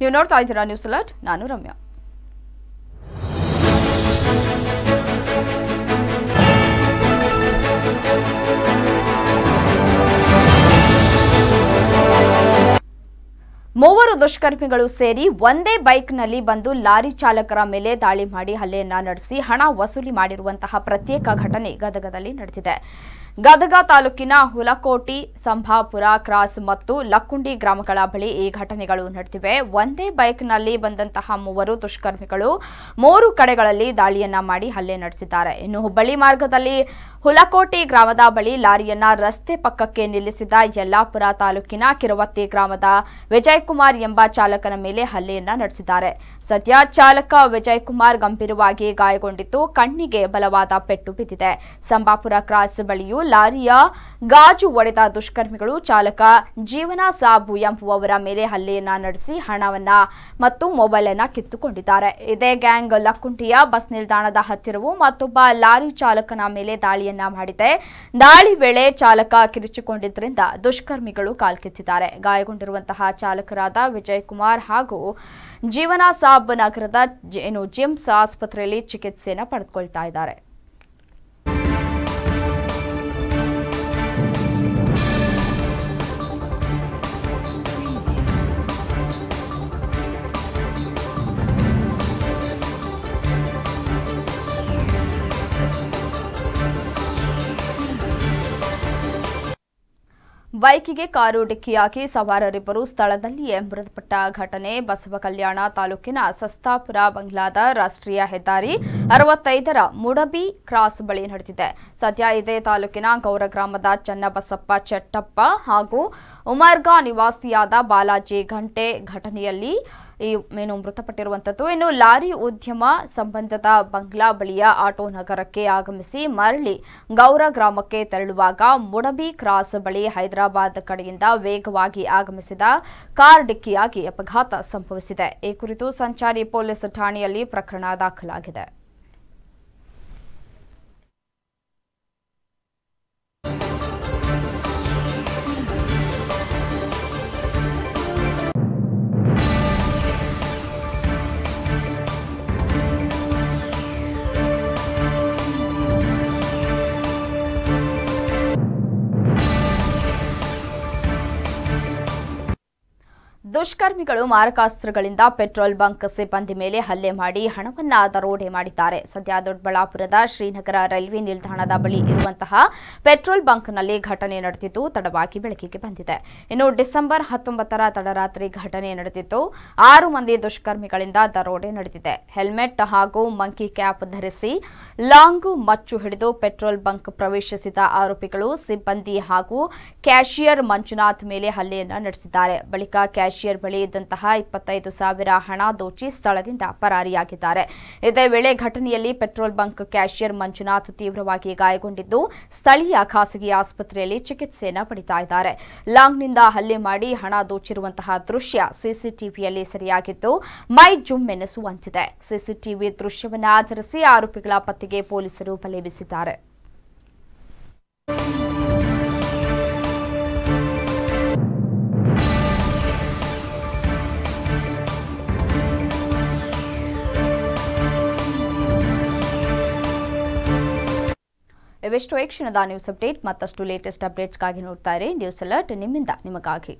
ನೀವು ನೋಡ್ತಾ ಇದ್ದೀರಾ ನ್ಯೂಸ್ ಅಲರ್ಟ್? ನಾನು ರಮ್ಯಾ. ಮೂವರು ದುಷ್ಕರ್ಮಿಗಳು ಸೇರಿ ಒಂದೇ ಬೈಕ್ನಲ್ಲಿ ಬಂದು ಲಾರಿ ಚಾಲಕರ ಮೇಲೆ ದಾಳಿ ಮಾಡಿ ಹಲ್ಲೆಯನ್ನ ನಡೆಸಿ ಹಣ ವಸೂಲಿ ಮಾಡಿರುವಂತಹ ಪ್ರತ್ಯೇಕ ಘಟನೆ ಗದಗದಲ್ಲಿ ನಡೆದಿದೆ. ಗದಗ ತಾಲೂಕಿನ ಹುಲಕೋಟಿ, ಸಂಭಾಪುರ, ಕ್ರಾಸ್ ಮತ್ತು ಲಕ್ಕುಂಡಿ ಗ್ರಾಮಗಳ ಬಳಿ ಈ ಘಟನೆಗಳು ನಡೆದಿವೆ. ಒಂದೇ ಬೈಕ್ನಲ್ಲಿ ಬಂದಂತಹ ಮೂವರು ದುಷ್ಕರ್ಮಿಗಳು ಮೂರು ಕಡೆಗಳಲ್ಲಿ ದಾಳಿಯನ್ನ ಮಾಡಿ ಹಲ್ಲೆ ನಡೆಸಿದ್ದಾರೆ. ಇನ್ನು ಹುಬ್ಬಳ್ಳಿ ಮಾರ್ಗದಲ್ಲಿ ಹುಲಕೋಟಿ ಗ್ರಾಮದ ಬಳಿ ಲಾರಿಯನ್ನ ರಸ್ತೆ ಪಕ್ಕಕ್ಕೆ ನಿಲ್ಲಿಸಿದ ಯಲ್ಲಾಪುರ ತಾಲೂಕಿನ ಕಿರುವತ್ತಿ ಗ್ರಾಮದ ವಿಜಯ್ ಕುಮಾರ್ ಎಂಬ ಚಾಲಕನ ಮೇಲೆ ಹಲ್ಲೆಯನ್ನ ನಡೆಸಿದ್ದಾರೆ. ಸದ್ಯ ಚಾಲಕ ವಿಜಯ್ ಕುಮಾರ್ ಗಂಭೀರವಾಗಿ ಗಾಯಗೊಂಡಿದ್ದು ಕಣ್ಣಿಗೆ ಬಲವಾದ ಪೆಟ್ಟು ಬಿದ್ದಿದೆ. ಸಂಬಾಪುರ ಕ್ರಾಸ್ ಬಳಿಯೂ ಲಾರಿಯ ಗಾಜು ಒಡೆದ ದುಷ್ಕರ್ಮಿಗಳು ಚಾಲಕ ಜೀವನ ಸಾಬು ಎಂಬುವವರ ಮೇಲೆ ಹಲ್ಲೆಯನ್ನ ನಡೆಸಿ ಹಣವನ್ನ ಮತ್ತು ಮೊಬೈಲ್ ಅನ್ನ ಕಿತ್ತುಕೊಂಡಿದ್ದಾರೆ. ಇದೇ ಗ್ಯಾಂಗ್ ಲಕ್ಕುಂಟಿಯ ಬಸ್ ನಿಲ್ದಾಣದ ಹತ್ತಿರವು ಮತ್ತೊಬ್ಬ ಲಾರಿ ಚಾಲಕನ ಮೇಲೆ ದಾಳಿಯನ್ನ ಮಾಡಿದೆ. ದಾಳಿ ವೇಳೆ ಚಾಲಕ ಕಿರಿಚಿಕೊಂಡಿದ್ದರಿಂದ ದುಷ್ಕರ್ಮಿಗಳು ಕಾಲ್ಕಿತ್ತಿದ್ದಾರೆ ಗಾಯಗೊಂಡಿರುವಂತಹ ಚಾಲಕರಾದ ವಿಜಯ್ ಕುಮಾರ್ ಹಾಗೂ ಜೀವನ ಸಾಬ್ ನಗರದ ಏನು, ಜಿಮ್ಸ್ ಆಸ್ಪತ್ರೆಯಲ್ಲಿ ಚಿಕಿತ್ಸೆಯನ್ನು ಪಡೆದುಕೊಳ್ತಾ ಇದ್ದಾರೆ. ಬೈಕಿಗೆ ಕಾರು ಡಿಕ್ಕಿಯಾಗಿ ಸವಾರರಿಬ್ಬರು ಸ್ಥಳದಲ್ಲಿಯೇ ಮೃತಪಟ್ಟ ಘಟನೆ. ಬಸವ ಕಲ್ಯಾಣ ತಾಲೂಕಿನ ಸಸ್ತಾಪುರ ಬಂಗ್ಲಾದ ರಾಷ್ಟ್ರೀಯ ಹೆದ್ದಾರಿ ಅರವತ್ತೈದರ ಮುಡಬಿ ಕ್ರಾಸ್ ಬಳಿ ನಡೆದಿದೆ. ಸದ್ಯ ಇದೇ ತಾಲೂಕಿನ ಗೌರ ಗ್ರಾಮದ ಚನ್ನಬಸಪ್ಪ ಚೆಟ್ಟಪ್ಪ ಹಾಗೂ ಉಮರ್ಗಾ ನಿವಾಸಿಯಾದ ಬಾಲಾಜಿ ಘಂಟೆ ಘಟನೆಯಲ್ಲಿ ಈ ಏನು ಮೃತಪಟ್ಟಿರುವಂಥದ್ದು. ಇನ್ನು ಲಾರಿ ಉದ್ಯಮ ಸಂಬಂಧದ ಬಂಗ್ಲಾ ಬಳಿಯ ಆಟೋ ನಗರಕ್ಕೆ ಆಗಮಿಸಿ ಮರಳಿ ಗೌರ ಗ್ರಾಮಕ್ಕೆ ತೆರಳುವಾಗ ಮುಡಬಿ ಕ್ರಾಸ್ ಬಳಿ ಹೈದರಾಬಾದ್ ಕಡೆಯಿಂದ ವೇಗವಾಗಿ ಆಗಮಿಸಿದ ಕಾರ್ ಡಿಕ್ಕಿಯಾಗಿ ಅಪಘಾತ ಸಂಭವಿಸಿದೆ. ಈ ಕುರಿತು ಸಂಚಾರಿ ಪೊಲೀಸ್ ಠಾಣೆಯಲ್ಲಿ ಪ್ರಕರಣ ದಾಖಲಾಗಿದೆ. ದುಷ್ಕರ್ಮಿಗಳು ಮಾರಕಾಸ್ತ್ರಗಳಿಂದ ಪೆಟ್ರೋಲ್ ಬಂಕ್ ಸಿಬ್ಬಂದಿ ಮೇಲೆ ಹಲ್ಲೆ ಮಾಡಿ ಹಣವನ್ನ ದರೋಡೆ ಮಾಡಿದ್ದಾರೆ. ಸದ್ಯ ದೊಡ್ಡಬಳ್ಳಾಪುರದ ಶ್ರೀನಗರ ರೈಲ್ವೆ ನಿಲ್ದಾಣದ ಬಳಿ ಇರುವಂತಹ ಪೆಟ್ರೋಲ್ ಬಂಕ್ನಲ್ಲಿ ಘಟನೆ ನಡೆದಿದ್ದು, ತಡವಾಗಿ ಬೆಳಕಿಗೆ ಬಂದಿದೆ. ಇನ್ನು ಡಿಸೆಂಬರ್ ಹತ್ತೊಂಬತ್ತರ ತಡರಾತ್ರಿ ಘಟನೆ ನಡೆದಿದ್ದು, ಆರು ಮಂದಿ ದುಷ್ಕರ್ಮಿಗಳಿಂದ ದರೋಡೆ ನಡೆದಿದೆ. ಹೆಲ್ಮೆಟ್ ಹಾಗೂ ಮಂಕಿ ಕ್ಯಾಪ್ ಧರಿಸಿ ಲಾಂಗ್ ಮಚ್ಚು ಹಿಡಿದು ಪೆಟ್ರೋಲ್ ಬಂಕ್ ಪ್ರವೇಶಿಸಿದ ಆರೋಪಿಗಳು, ಸಿಬ್ಬಂದಿ ಹಾಗೂ ಕ್ಯಾಶಿಯರ್ ಮಂಜುನಾಥ್ ಮೇಲೆ ಹಲ್ಲೆಯನ್ನು ನಡೆಸಿದ್ದಾರೆ. ಬಳಿಕ ಕ್ಯಾಶಿಯರ್ ಬಳಿ ಇದ್ದಂತಹ ಇಪ್ಪತ್ತೈದು ಸಾವಿರ ಹಣ ದೋಚಿ ಸ್ಥಳದಿಂದ ಪರಾರಿಯಾಗಿದ್ದಾರೆ. ಇದೇ ವೇಳೆ ಘಟನೆಯಲ್ಲಿ ಪೆಟ್ರೋಲ್ ಬಂಕ್ ಕ್ಯಾಶಿಯರ್ ಮಂಜುನಾಥ್ ತೀವ್ರವಾಗಿ ಗಾಯಗೊಂಡಿದ್ದು ಸ್ಥಳೀಯ ಖಾಸಗಿ ಆಸ್ಪತ್ರೆಯಲ್ಲಿ ಚಿಕಿತ್ಸೆಯನ್ನು ಪಡಿತಾ ಇದ್ದಾರೆ. ಲಾಂಗ್ನಿಂದ ಹಲ್ಲೆ ಮಾಡಿ ಹಣ ದೋಚಿರುವಂತಹ ದೃಶ್ಯ ಸಿಸಿಟಿವಿಯಲ್ಲಿ ಸೆರೆಯಾಗಿದ್ದು ಮೈ ಜುಮ್ ಎನಿಸುವಂತಿದೆ. ಸಿಸಿಟಿವಿ ದೃಶ್ಯವನ್ನ ಆಧರಿಸಿ ಆರೋಪಿಗಳ ಪತ್ತೆಗೆ ಪೊಲೀಸರು ಬಲೆ ಬೀಸಿದ್ದಾರೆ. ಇವೆಷ್ಟು ಏಕ್ಷಣದ ಕ್ಷಣದ ನ್ಯೂಸ್ ಅಪ್ಡೇಟ್ ಮತ್ತಷ್ಟು ಲೇಟೆಸ್ಟ್ ಅಪ್ಡೇಟ್ಸ್ಗಾಗಿ ನೋಡ್ತಾ ಇರಿ. ನ್ಯೂಸ್ ಅಲರ್ಟ್ ನಿಮ್ಮಿಂದ. ನಿಮಗಾಗಿ.